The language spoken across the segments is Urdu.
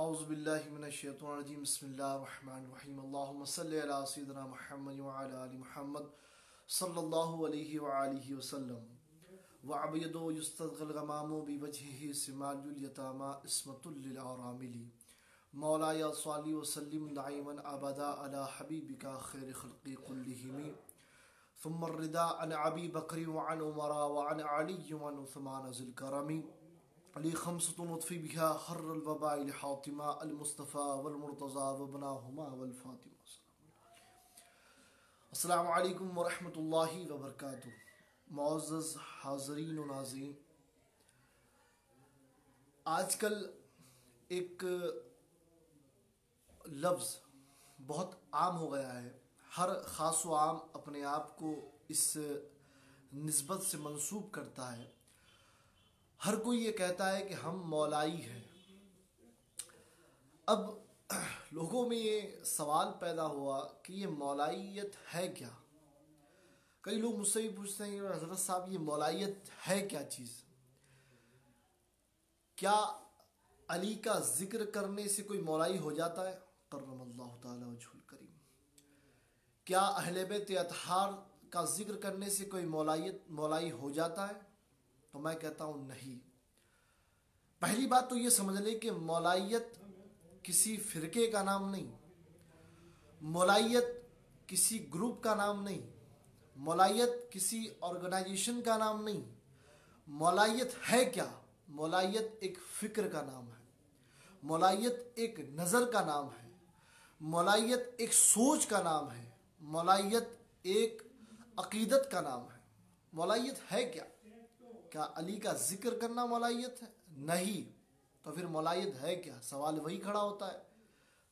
اعوذ باللہ من الشیطان الرجیم، بسم اللہ الرحمن الرحیم. اللہم صلی علی سیدنا محمد وعلی آل محمد صلی اللہ علیہ وآلہ وسلم. وعبید یستدغ الغمام بوجہہ سماج الیتاما اسمت للعراملی مولا یا صلی وسلم دائما ابدا علی حبیبکا خیر خلقی کلہم. ثم الرداء عن ابی بکر وعن عمر وعن علی وعن عثمان ذی الکرمی علی خمسة نطفی بها حر الوباء لحاطمہ المصطفى والمرتضى وبناهما والفاطمہ. السلام علیکم ورحمۃ اللہ وبرکاتہ. معزز حاضرین و ناظرین، آج کل ایک لفظ بہت عام ہو گیا ہے۔ ہر خاص و عام اپنے آپ کو اس نسبت سے منسوب کرتا ہے۔ ہر کوئی یہ کہتا ہے کہ ہم مولائی ہیں۔ اب لوگوں میں یہ سوال پیدا ہوا کہ یہ مولائیت ہے کیا؟ کئی لوگ مجھ سے بھی پوچھتے ہیں کہ حضرت صاحب، یہ مولائیت ہے کیا چیز؟ کیا علی کا ذکر کرنے سے کوئی مولائی ہو جاتا ہے؟ کرم اللہ تعالی وجہ الکریم۔ کیا اہل بیت اطہار کا ذکر کرنے سے کوئی مولائیت، مولائی ہو جاتا ہے؟ تو میں کہتا ہوں نہیں۔ پہلی بات تو یہ سمجھ لیں کہ مولائیت کسی فرقے کا نام نہیں۔ مولائیت کسی گروپ کا نام نہیں۔ مولائیت کسی آرگنائزیشن کا نام نہیں۔ مولائیت ہے کیا؟ مولائیت ایک فکر کا نام ہے۔ مولائیت ایک نظر کا نام ہے۔ مولائیت ایک سوچ کا نام ہے۔ مولائیت ایک عقیدت کا نام ہے۔ مولائیت ہے کیا؟ کیا علی کا ذکر کرنا مولائیت ہے؟ نہیں. تو پھر مولائیت ہے کیا؟ سوال وہی کھڑا ہوتا ہے.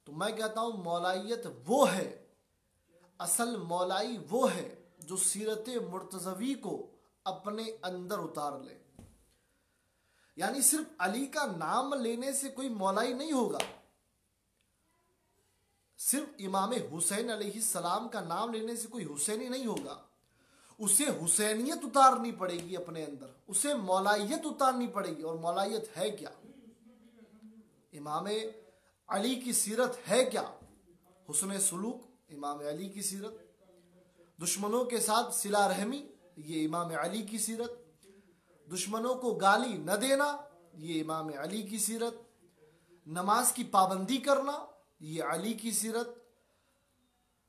تو میں کہتا ہوں مولائیت وہ ہے، اصل مولائی وہ ہے جو سیرت مرتضوی کو اپنے اندر اتار لے. یعنی صرف علی کا نام لینے سے کوئی مولائی نہیں ہوگا. صرف امام حسین علیہ السلام کا نام لینے سے کوئی حسینی نہیں ہوگا. اسے حسینیت اتارنی پڑے گی اپنے اندر۔ اسے مولائیت اتارنی پڑے گی، اور مولائیت ہے کیا؟ امام علی کی سیرت ہے کیا؟ حسن سلوک، امام علی کی سیرت۔ دشمنوں کے ساتھ سلا رحمی، یہ امام علی کی سیرت۔ دشمنوں کو گالی نہ دینا، یہ امام علی کی سیرت۔ نماز کی پابندی کرنا، یہ علی کی سیرت۔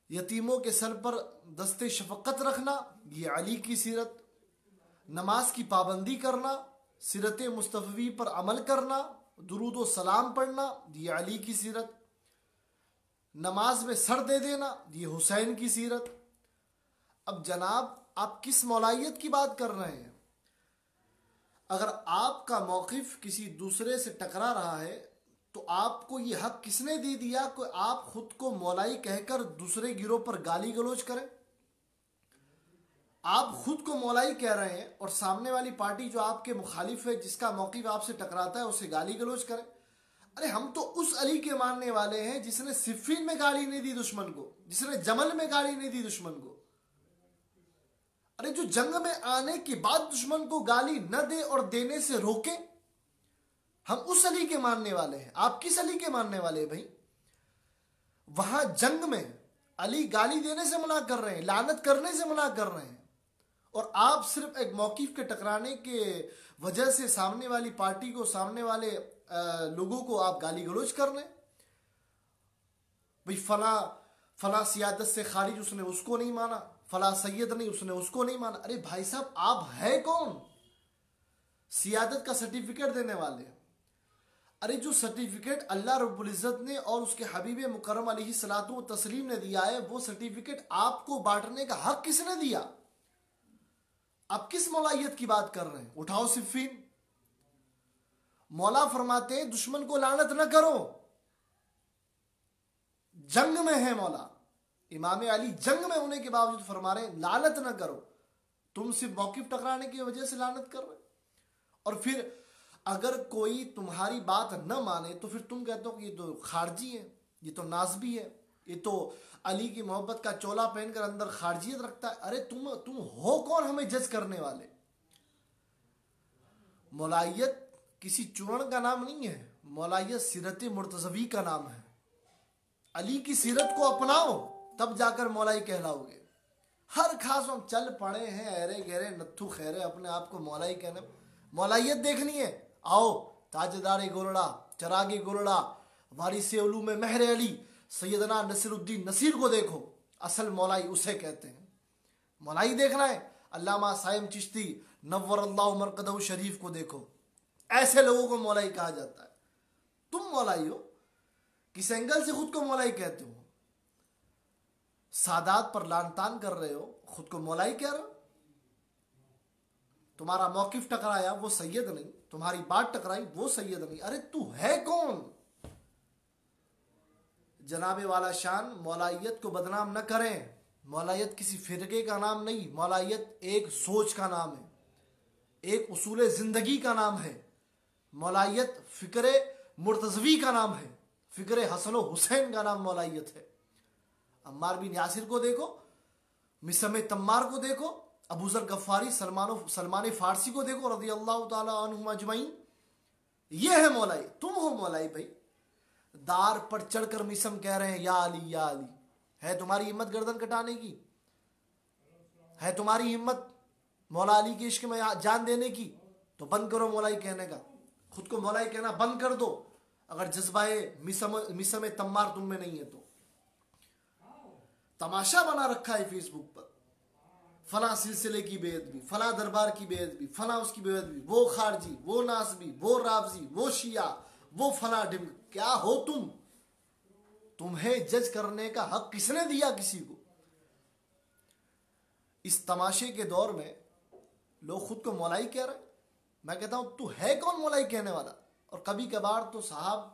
یتیموں کے سر پر دست شفقت رکھنا، یہ علی کی سیرت، نماز کی پابندی کرنا، سیرت مصطفی پر عمل کرنا، درود و سلام پڑھنا، یہ علی کی سیرت، نماز میں سر دے دینا، یہ حسین کی سیرت۔ اب جناب، آپ کس مولائیت کی بات کر رہے ہیں؟ اگر آپ کا موقف کسی دوسرے سے ٹکرا رہا ہے تو آپ کو یہ حق کس نے دے دیا کہ آپ خود کو مولائی کہہ کر دوسرے گروہ پر گالی گلوچ کریں؟ آپ خود کو مولائی کہہ رہے ہیں اور سامنے والی پارٹی جو آپ کے مخالف ہے، جس کا موقف آپ سے ٹکراتا ہے، اسے گالی گلوچ کریں۔ ارے، ہم تو اس علی کے ماننے والے ہیں جس نے صفین میں گالی نہیں دی دشمن کو، جس نے جمل میں گالی نہیں دی دشمن کو۔ ارے، جو جنگ میں آنے کے بعد دشمن کو گالی نہ دے اور دینے سے روکے ہم اس علی کے ماننے والے ہیں۔ آپ کس علی کے ماننے والے ہیں بھائی؟ وہاں جنگ میں علی گالی دینے سے منع کر رہے ہیں لانت کرنے سے منع کر رہے ہیں۔ اور آپ صرف ایک موقف کے ٹکرانے کے وجہ سے سامنے والی پارٹی کو، سامنے والے لوگوں کو آپ گالی گلوچ کر رہے ہیں۔ بھائی، فلاں فلاں سیادت سے خارج اس نے اس کو نہیں مانا، فلاں سید نہیں، اس نے اس کو نہیں مانا۔ ارے بھائی صاحب، آپ ہے کون؟ سیادت کا سرٹیفکیٹ دینے والے ارے جو سرٹیفکیٹ اللہ رب العزت نے اور اس کے حبیب مکرم علیہ السلاط و تسلیم نے دیا ہے، وہ سرٹیفکیٹ آپ کو بانٹنے کا حق کس نے دیا؟ آپ کس مولائیت کی بات کر رہے ہیں؟ اٹھاؤ صفین۔ مولا فرماتے ہیں، دشمن کو لانت نہ کرو۔ جنگ میں ہے مولا۔ امام علی جنگ میں ہونے کے باوجود فرما رہے ہیں لانت نہ کرو۔ تم صرف موقف ٹکرانے کی وجہ سے لانت کر رہے اور پھر اگر کوئی تمہاری بات نہ مانے تو پھر تم کہتے ہو کہ یہ تو خارجی ہے، یہ تو نازبی ہے، یہ تو علی کی محبت کا چولا پہن کر اندر خارجیت رکھتا ہے۔ ارے، تم تم ہو کون ہمیں جج کرنے والے؟ ملائیت کسی چورن کا نام نہیں ہے ملائیت سیرت مرتضوی کا نام ہے۔ علی کی سیرت کو اپناؤ، تب جا کر مولائی کہلاؤ گے۔ ہر خاص ہم چل پڑے ہیں، ایرے گہرے، نتھو خیرے، اپنے آپ کو مولائی کہنا مولائیت دیکھنی ہے۔ آؤ، تاجدار گولڑا، چراغ گولڑا، وارث علوم مہر علی، سیدنا نصیر الدین نصیر کو دیکھو۔ اصل مولائی اسے کہتے ہیں۔ مولائی دیکھنا ہے۔ علامہ سائم چشتی نور اللہ مرکز شریف کو دیکھو۔ ایسے لوگوں کو مولائی کہا جاتا ہے۔ تم مولائی ہو۔ کس اینگل سے خود کو مولائی کہتے ہو؟ سادات پر لان تان کر رہے ہو۔ خود کو مولائی کہہ رہے ہو۔ تمہارا موقف ٹکرایا، وہ سید نہیں، تمہاری بات ٹکرائی، وہ سید نہیں۔ ارے تو ہے کون؟ جناب والا شان، مولائیت کو بدنام نہ کریں۔ مولائیت کسی فرقے کا نام نہیں، مولائیت ایک سوچ کا نام ہے۔ ایک اصول زندگی کا نام ہے۔ مولائیت فکر مرتضوی کا نام ہے۔ فکر حسن و حسین کا نام مولائیت ہے۔ عمار بن یاسر کو دیکھو، مسم تمار کو دیکھو۔ ابو ذر گفاری سلمان سلمان فارسی کو دیکھو رضی اللہ تعالیٰ عنہ اجمعین۔ یہ ہے مولائی، تم ہو مولائی بھائی۔ دار پر چڑھ کر مسم کہہ رہے ہیں، یا علی یا علی۔ ہے تمہاری ہمت گردن کٹانے کی؟ ہے تمہاری ہمت مولا علی کے عشق میں جان دینے کی؟ تو بند کرو مولائی کہنے کا۔ خود کو مولائی کہنا بند کر دو۔ اگر جذبہ مسم تمار تم میں نہیں ہے تو۔ تماشا بنا رکھا ہے فیس بک پر۔ فلاں سلسلے کی بے ادبی، فلاں دربار کی بے ادبی، فلاں اس کی بے ادبی، وہ خارجی، وہ ناسبی وہ رابضی، وہ شیعہ، وہ فلاں ڈم، کیا ہو تم؟ تمہیں جج کرنے کا حق کس نے دیا کسی کو؟ اس تماشے کے دور میں لوگ خود کو مولائی کہہ رہے میں کہتا ہوں، تو ہے کون مولائی کہنے والا؟ اور کبھی کبھار تو صاحب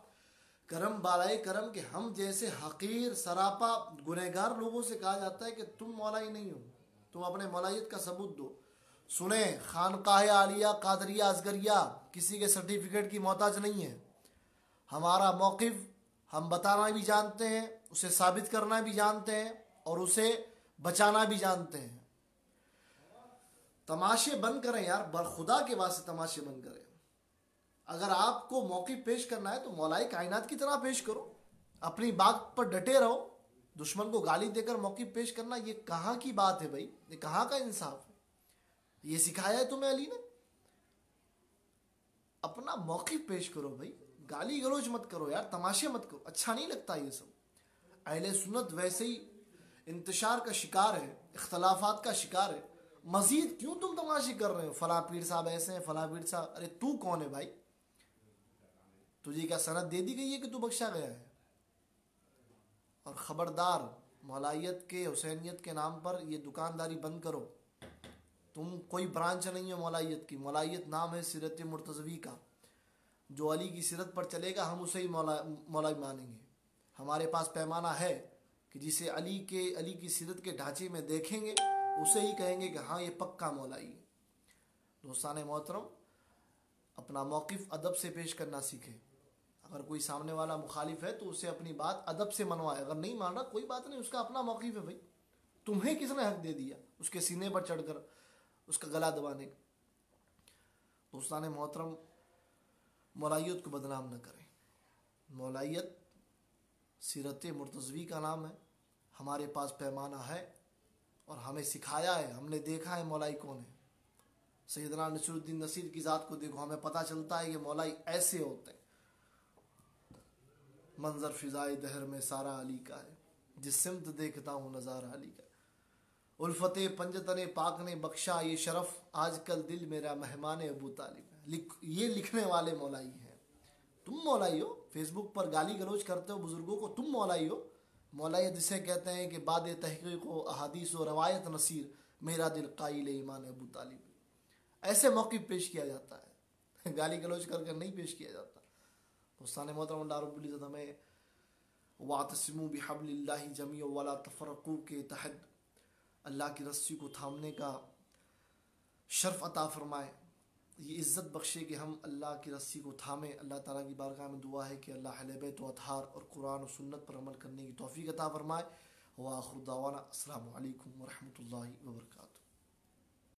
کرم، بالائے کرم، کہ ہم جیسے حقیر، سراپا، گنہگار لوگوں سے کہا جاتا ہے کہ تم مولائی نہیں ہو۔ تم اپنے ملائیت کا ثبوت دو۔ سنیں، خانقاہ عالیہ، قادریہ ازگریہ کسی کے سرٹیفکیٹ کی محتاج نہیں ہے ہمارا موقف ہم بتانا بھی جانتے ہیں، اسے ثابت کرنا بھی جانتے ہیں اور اسے بچانا بھی جانتے ہیں۔ تماشے بند کریں یار بر خدا کے واسطے تماشے بند کریں۔ اگر آپ کو موقف پیش کرنا ہے تو مولائی کائنات کی طرح پیش کرو۔ اپنی بات پر ڈٹے رہو۔ دشمن کو گالی دے کر موقع پیش کرنا یہ کہاں کی بات ہے بھائی؟ یہ کہاں کا انصاف ہے؟ یہ سکھایا ہے تمہیں علی نے؟ اپنا موقع پیش کرو بھائی، گالی گلوچ مت کرو یار، تماشے مت کرو اچھا نہیں لگتا یہ سب۔ اہل سنت ویسے ہی انتشار کا شکار ہے اختلافات کا شکار ہے مزید کیوں تم تماشے کر رہے ہو؟ فلاں پیر صاحب ایسے ہیں، فلاں پیر صاحب، ارے تو کون ہے بھائی؟ تجھے کیا سند دے دی گئی ہے کہ تو بخشا گیا ہے؟ اور خبردار مولائیت کے حسینیت کے نام پر یہ دکانداری بند کرو۔ تم کوئی برانچ نہیں ہے مولائیت کی۔ مولائیت نام ہے سیرت مرتضوی کا۔ جو علی کی سیرت پر چلے گا، ہم اسے ہی مولا، مولائی مانیں گے۔ ہمارے پاس پیمانہ ہے کہ جسے علی کے، علی کی سیرت کے ڈھانچے میں دیکھیں گے، اسے ہی کہیں گے کہ ہاں یہ پکا مولائی ہے۔ دوستان محترم، اپنا موقف ادب سے پیش کرنا سیکھیں۔ اگر کوئی سامنے والا مخالف ہے تو اسے اپنی بات ادب سے منوائے، اگر نہیں مان رہا، کوئی بات نہیں، اس کا اپنا موقف ہے بھائی۔ تمہیں کس نے حق دے دیا؟ اس کے سینے پر چڑھ کر، اس کا گلا دبانے۔ کا دوستان محترم، مولائیت کو بدنام نہ کریں۔ مولائیت سیرت مرتضوی کا نام ہے۔ ہمارے پاس پیمانہ ہے اور ہمیں سکھایا ہے، ہم نے دیکھا ہے مولائی کون ہے سیدنا نصر الدین نصیر کی ذات کو دیکھو، ہمیں پتہ چلتا ہے کہ مولائی ایسے ہوتے ہیں۔ منظر فضائے دہر میں سارا علی کا ہے، جس سمت دیکھتا ہوں نظارہ علی کا۔ الفت پنجتن پاک نے بخشا یہ شرف، آج کل دل میرا مہمان ابو طالب ہے۔ لکھ، یہ لکھنے والے مولائی ہیں۔ تم مولائی ہو؟ فیس بک پر گالی گلوچ کرتے ہو بزرگوں کو؟ تم مولائی ہو؟ مولائی جسے کہتے ہیں کہ باد تحقیق و احادیث و روایت نصیر، میرا دل قائل ایمان ابو طالب ایسے موقع پیش کیا جاتا ہے۔ گالی گلوچ کر کے نہیں پیش کیا جاتا۔ حسان محترم، اللہ رب العزت ہمیں وَعْتَسِمُوا بِحَبْلِ اللہ جمی ولا تفرقو کے تحت اللہ کی رسی کو تھامنے کا شرف عطا فرمائے۔ یہ عزت بخشے کہ ہم اللہ کی رسی کو تھامیں۔ اللہ تعالیٰ کی بارگاہ میں دعا ہے کہ اللہ حلی بیت و اطہار اور قرآن و سنت پر عمل کرنے کی توفیق عطا فرمائے۔ وَآخُرُ دَوَانَا السلام علیکم ورحمۃ اللہ وبرکاتہ۔